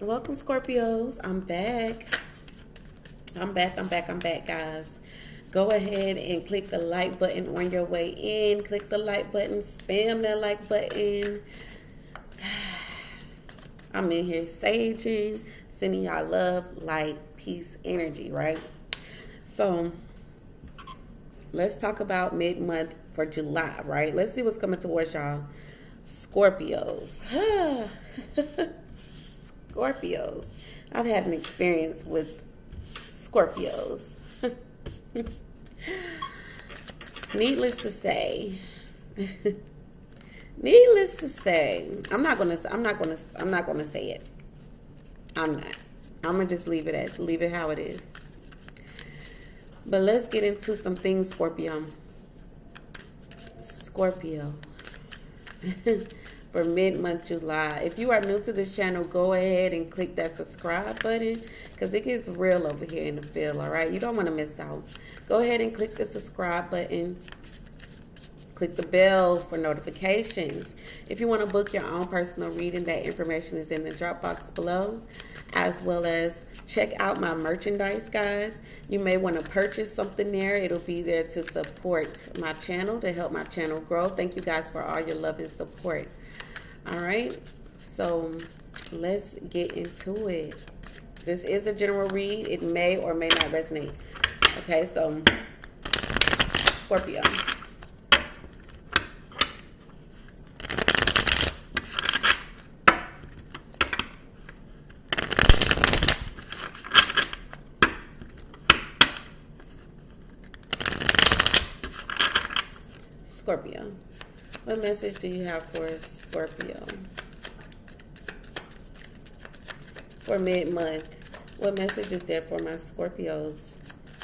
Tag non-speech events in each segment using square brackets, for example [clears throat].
Welcome, Scorpios. I'm back. I'm back. I'm back. I'm back, guys. Go ahead and click the like button on your way in. Click the like button. Spam that like button. [sighs] I'm in here saging, sending y'all love, light, peace, energy, right? So let's talk about mid month for July, right? Let's see what's coming towards y'all. Scorpios. [sighs] [laughs] Scorpios. I've had an experience with Scorpios. [laughs] Needless to say, [laughs] needless to say, I'm not gonna. I'm not gonna. I'm not gonna say it. I'm not. I'm gonna just leave it at leave it how it is. But let's get into some things, Scorpio. Scorpio. [laughs] For mid-month July. If you are new to this channel, go ahead and click that subscribe button because it gets real over here in the field, all right? You don't want to miss out. Go ahead and click the subscribe button. Click the bell for notifications. If you want to book your own personal reading, that information is in the drop box below as well as check out my merchandise guys you may want to purchase something there it'll be there to support my channel to help my channel grow thank you guys for all your love and support all right so let's get into it. This is a general read. It may or may not resonate. Okay so scorpio. Scorpio. What message do you have for Scorpio? For mid-month. What message is there for my Scorpios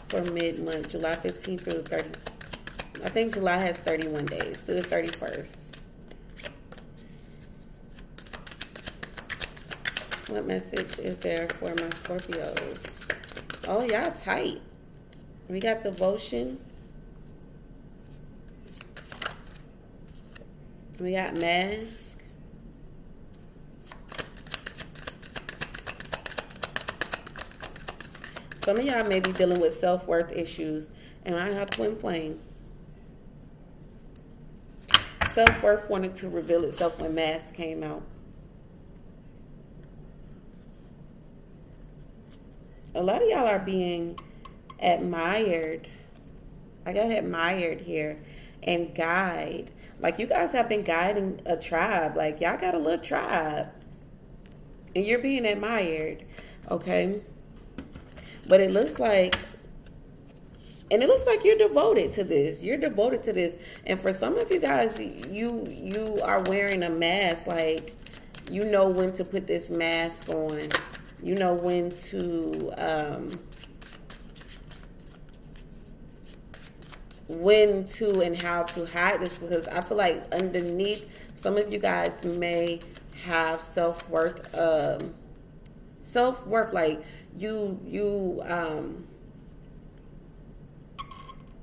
for mid-month, July 15th through the 30th? I think July has 31 days through the 31st. What message is there for my Scorpios? Oh, y'all tight. We got devotion. We got mask. Some of y'all may be dealing with self-worth issues, and I have twin flame. Self-worth wanted to reveal itself when mask came out. A lot of y'all are being admired. I got admired here and guide like you guys have been guiding a tribe. Like y'all got a little tribe. And you're being admired. Okay? But it looks like and it looks like you're devoted to this. You're devoted to this. And for some of you guys, you you are wearing a mask like you know when to put this mask on. You know when to um when to and how to hide this because I feel like underneath some of you guys may have self worth, um, self worth like you you um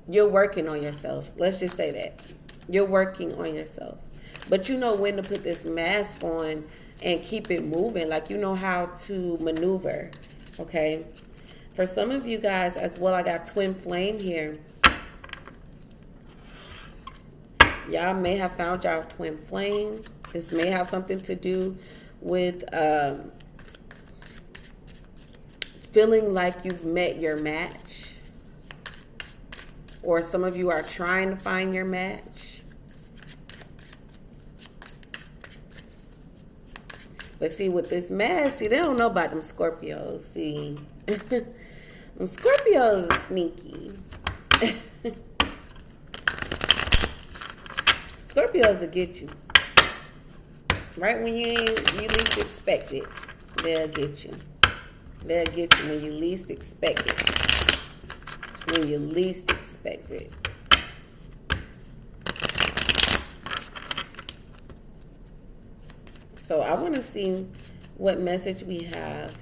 you're working on yourself. Let's just say that you're working on yourself, but you know when to put this mask on and keep it moving. Like you know how to maneuver. Okay. For some of you guys as well, I got twin flame here Y'all may have found y'all twin flame. This may have something to do with um, feeling like you've met your match. Or some of you are trying to find your match. But see, with this mask, see, they don't know about them Scorpios. See, [laughs] them Scorpios are sneaky. [laughs] Scorpios will get you. Right when you you least expect it, they'll get you. They'll get you when you least expect it. When you least expect it. So I want to see what message we have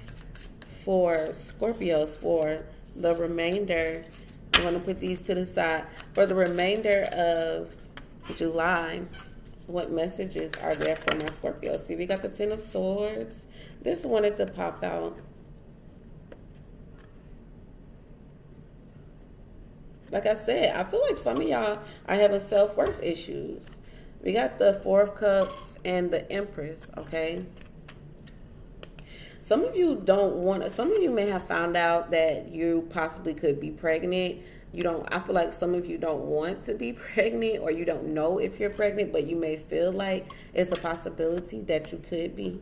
for Scorpios for the remainder. I want to put these to the side. For the remainder of July. what messages are there for my Scorpio? See, we got the Ten of Swords. This wanted to pop out. Like I said, I feel like some of y'all are having self worth issues. We got the Four of Cups and the Empress, okay? Some of you don't want some of you may have found out that you possibly could be pregnant. You don't, I feel like some of you don't want to be [laughs] pregnant or you don't know if you're pregnant, but you may feel like it's a possibility that you could be.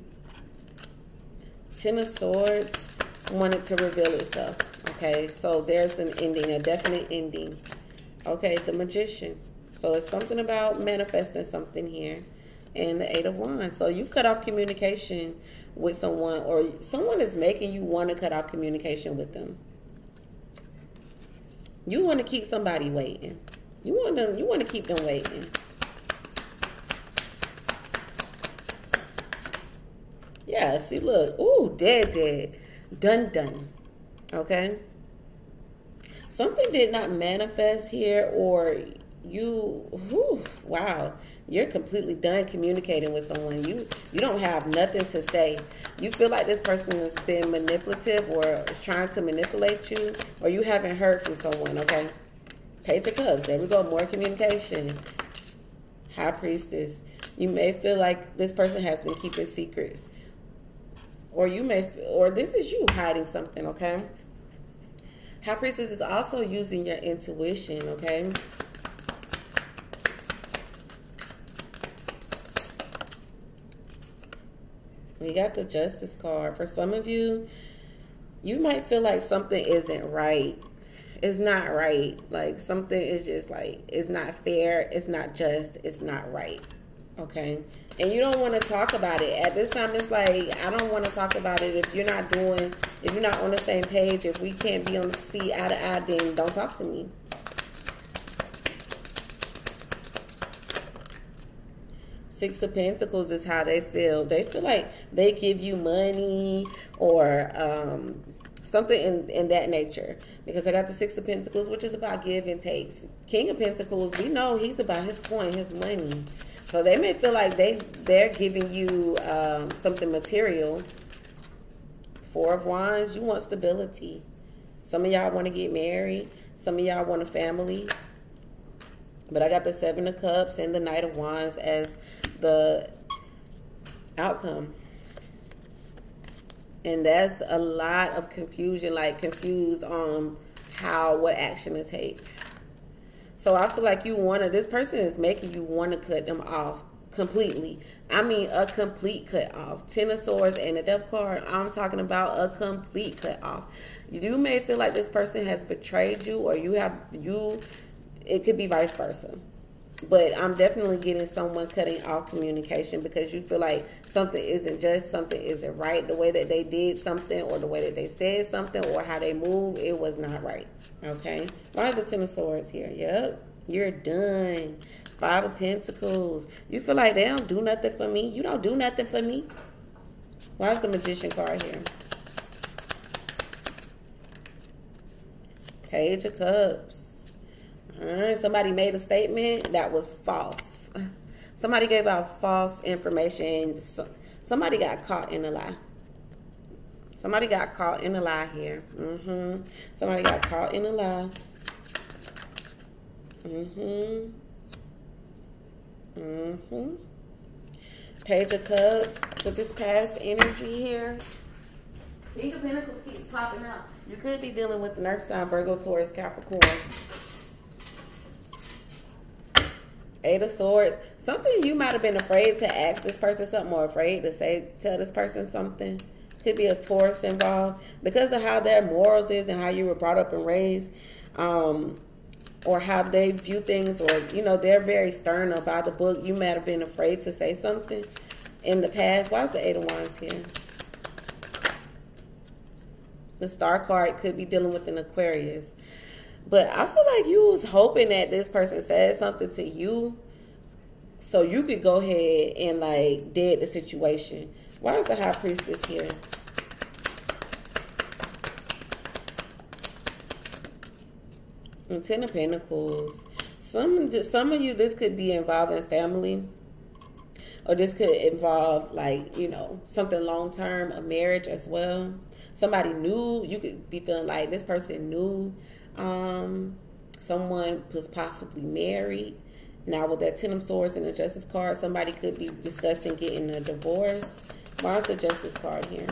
Ten of Swords wanted to reveal itself. Okay, so there's an ending, a definite ending. Okay, the Magician. So it's something about manifesting something here. And the Eight of Wands. So you've cut off communication with someone or someone is making you want to cut off communication with them. You want to keep somebody waiting. You want them you want to keep them waiting. Yeah, see look. Ooh, dead dead. Done done. Okay? Something did not manifest here or you whew, wow. You're completely done communicating with someone. You you don't have nothing to say. You feel like this person has been manipulative or is trying to manipulate you or you haven't heard from someone okay? Page of cups. There we go. More communication. High priestess. You may feel like this person has been keeping secrets or you may or this is you hiding something okay high priestess is also using your intuition okay We got the justice card. For some of you, you might feel like something isn't right. It's not right. Like something is just like, it's not fair. It's not just. It's not right. Okay. And you don't want to talk about it. At this time, it's like, I don't want to talk about it. If you're not doing, if you're not on the same page, if we can't be on the see eye to eye, then don't talk to me. Six of Pentacles is how they feel. They feel like they give you money or um, something in, in that nature. Because I got the Six of Pentacles, which is about give and takes. King of Pentacles, we know he's about his coin, his money. So they may feel like they, they're giving you um, something material. Four of Wands, you want stability. Some of y'all want to get married. Some of y'all want a family. But I got the Seven of Cups and the Knight of Wands as the outcome. And that's a lot of confusion, like confused on how, what action to take. So I feel like you want to, this person is making you want to cut them off completely. I mean, a complete cut off. Ten of Swords and the Death card, I'm talking about a complete cut off. You do may feel like this person has betrayed you or you have, you, it could be vice versa but I'm definitely getting someone cutting off communication because you feel like something isn't just, something isn't right. The way that they did something or the way that they said something or how they move, it was not right. Okay? Why is the Ten of Swords here? Yep. You're done. Five of Pentacles. You feel like they don't do nothing for me. You don't do nothing for me. Why is the Magician card here? Page of Cups. Somebody made a statement that was false. Somebody gave out false information. Somebody got caught in a lie. Somebody got caught in a lie here. Mm-hmm. Somebody got caught in a lie. Mm-hmm. Mm-hmm. Page of Cups with this past energy here. King of Pentacles keeps popping out. You could be dealing with the Earth sign, Virgo, Taurus, Capricorn. Eight of Swords. Something you might have been afraid to ask this person something or afraid to say, tell this person something. Could be a Taurus involved because of how their morals is and how you were brought up and raised. Um, or how they view things or, you know, they're very stern about the book. You might have been afraid to say something in the past. Why is the Eight of Wands here? The Star card could be dealing with an Aquarius. But I feel like you was hoping that this person said something to you so you could go ahead and like dead the situation. Why is the high priestess here? And Ten of Pentacles. Some some of you this could be involving family. or this could involve like you know something long term, a marriage as well. Somebody new, you could be feeling like this person knew um, someone was possibly married. Now with that Ten of Swords and the Justice card, somebody could be discussing getting a divorce. Why is the Justice card here?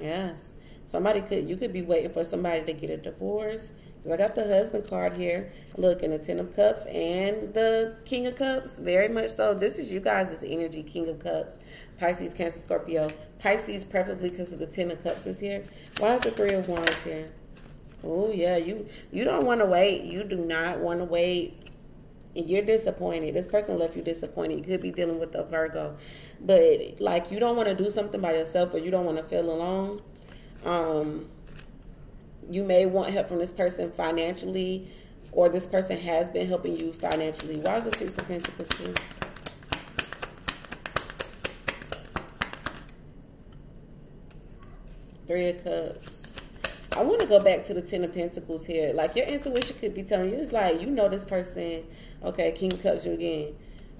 Yes. Somebody could you could be waiting for somebody to get a divorce. I got the husband card here. Look, and the Ten of Cups and the King of Cups. Very much so. This is you guys' energy, King of Cups. Pisces, Cancer, Scorpio. Pisces preferably because of the Ten of Cups is here. Why is the Three of Wands here? Oh yeah, you you don't want to wait. You do not want to wait. You're disappointed. This person left you disappointed. You could be dealing with a Virgo, but like you don't want to do something by yourself, or you don't want to feel alone. Um, you may want help from this person financially, or this person has been helping you financially. Why is the Six of Pentacles here? Three of Cups. I want to go back to the Ten of Pentacles here. Like your intuition could be telling you, it's like you know this person. Okay, King of Cups you again.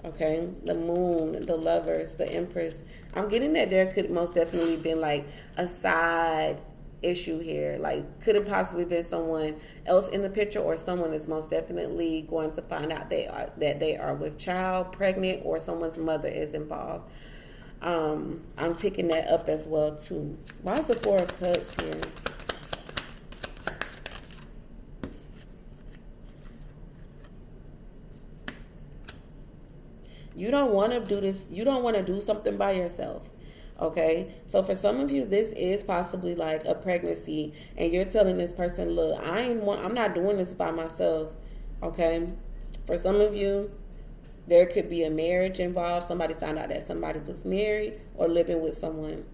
Okay, the Moon, the Lovers, the Empress. I'm getting that there could most definitely been like a side issue here. Like, could it possibly been someone else in the picture, or someone is most definitely going to find out they are that they are with child, pregnant, or someone's mother is involved. Um, I'm picking that up as well too. Why is the Four of Cups here? You don't want to do this. You don't want to do something by yourself. Okay. So for some of you, this is possibly like a pregnancy, and you're telling this person, "Look, I ain't want. I'm not doing this by myself." Okay. For some of you, there could be a marriage involved. Somebody found out that somebody was married or living with someone.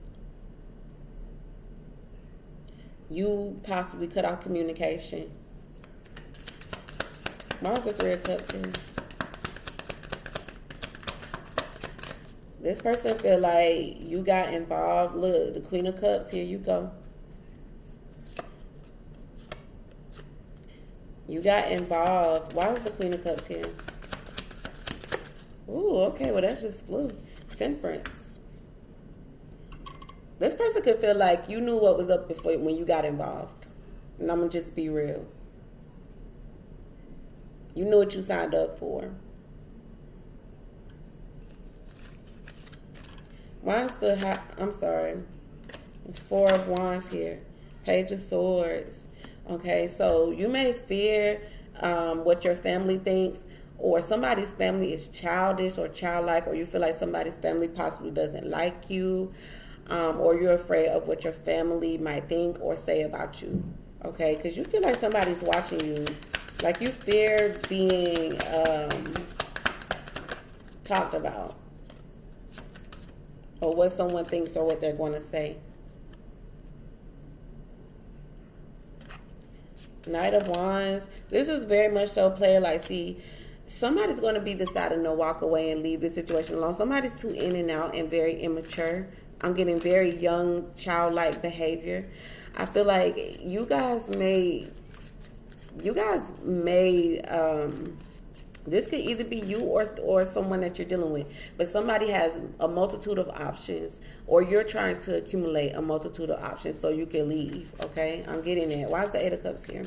You possibly cut off communication. Mars the Three of Cups here. This person feel like you got involved. Look, the Queen of Cups, here you go. You got involved. Why was the Queen of Cups here? Ooh, okay, well that's just flew. Temperance. This person could feel like you knew what was up before when you got involved. And I'm gonna just be real. You knew what you signed up for. Why the I'm sorry. Four of Wands here. Page of Swords. Okay, so you may fear um, what your family thinks or somebody's family is childish or childlike, or you feel like somebody's family possibly doesn't like you, um, or you're afraid of what your family might think or say about you. Okay, because you feel like somebody's watching you, like you fear being um, talked about, or what someone thinks or what they're going to say. Knight of Wands. This is very much so player like see somebody's going to be deciding to walk away and leave this situation alone. Somebody's too in and out and very immature. I'm getting very young, childlike behavior. I feel like you guys may, you guys may, um, this could either be you or or someone that you're dealing with, but somebody has a multitude of options, or you're trying to accumulate a multitude of options so you can leave. Okay, I'm getting that. Why is the Eight of Cups here?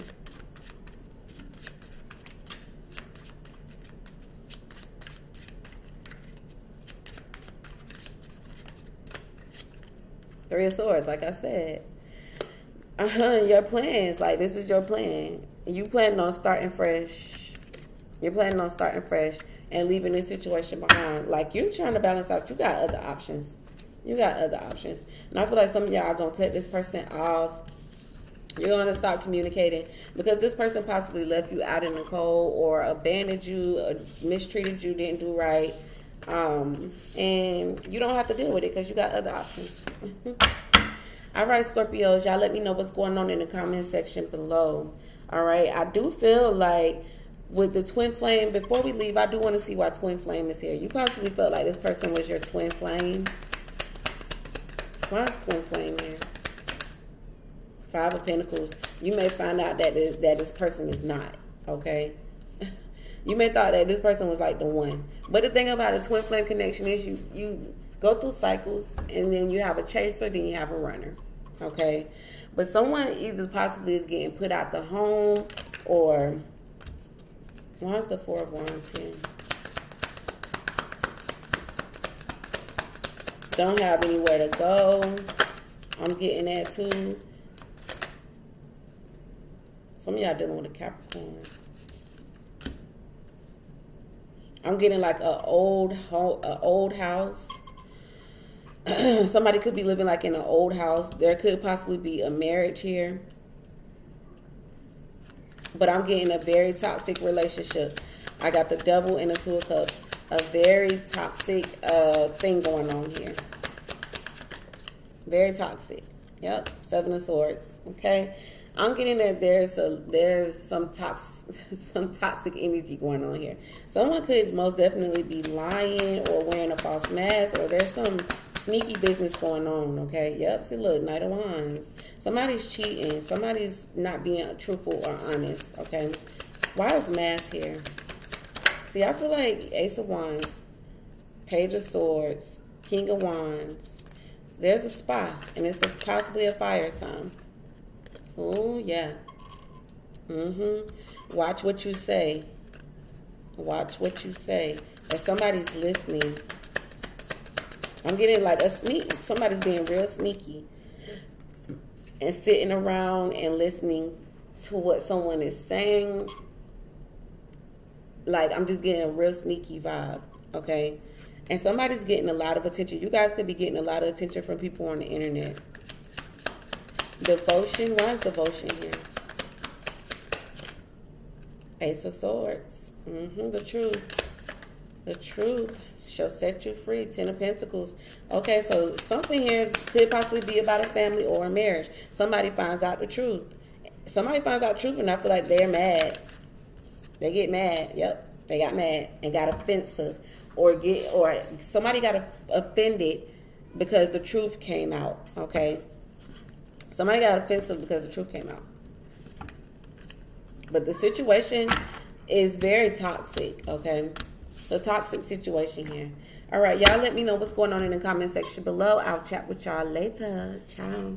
Three of Swords, like I said. Uh-huh, [laughs] your plans, like this is your plan. You planning on starting fresh. You're planning on starting fresh and leaving this situation behind. Like you're trying to balance out. You got other options. You got other options. And I feel like some of y'all are gonna cut this person off. You're gonna stop communicating because this person possibly left you out in the cold or abandoned you, or mistreated you, didn't do right um, and you don't have to deal with it because you got other options. [laughs] All right, Scorpios, y'all let me know what's going on in the comment section below. All right, I do feel like with the twin flame, before we leave, I do want to see why twin flame is here. You possibly felt like this person was your twin flame. Why is twin flame here? Five of Pentacles. You may find out that this, that this person is not, okay? [laughs] You may thought that this person was like the one. But the thing about a twin flame connection is you you go through cycles and then you have a chaser, then you have a runner. Okay? But someone either possibly is getting put out the home or why's the four of wands here? Don't have anywhere to go. I'm getting that too. Some of y'all dealing with a Capricorn. I'm getting like a old home, a old house. [clears throat] Somebody could be living like in an old house. There could possibly be a marriage here. But I'm getting a very toxic relationship. I got the devil and the two of cups. A very toxic uh, thing going on here. Very toxic. Yep, seven of swords. Okay. I'm getting that there's a there's some toxic [laughs] some toxic energy going on here. Someone could most definitely be lying or wearing a false mask, or there's some sneaky business going on. Okay, yep. See, look, Knight of Wands. Somebody's cheating. Somebody's not being truthful or honest. Okay, why is Mask here? See, I feel like Ace of Wands, Page of Swords, King of Wands. There's a spy, and it's a, possibly a fire sign. Oh, yeah. Mm-hmm. Watch what you say. Watch what you say. If somebody's listening, I'm getting like a sneak. Somebody's being real sneaky and sitting around and listening to what someone is saying. Like, I'm just getting a real sneaky vibe, okay? And somebody's getting a lot of attention. You guys could be getting a lot of attention from people on the internet. Devotion. Why is devotion here? Ace of Swords. Mm-hmm, the truth. The truth shall set you free. Ten of Pentacles. Okay, so something here could possibly be about a family or a marriage. Somebody finds out the truth. Somebody finds out truth and I feel like they're mad. They get mad. Yep. They got mad and got offensive. Or get or somebody got offended because the truth came out. Okay. Somebody got offensive because the truth came out. But the situation is very toxic, okay? The toxic situation here. All right, y'all let me know what's going on in the comment section below. I'll chat with y'all later. Ciao.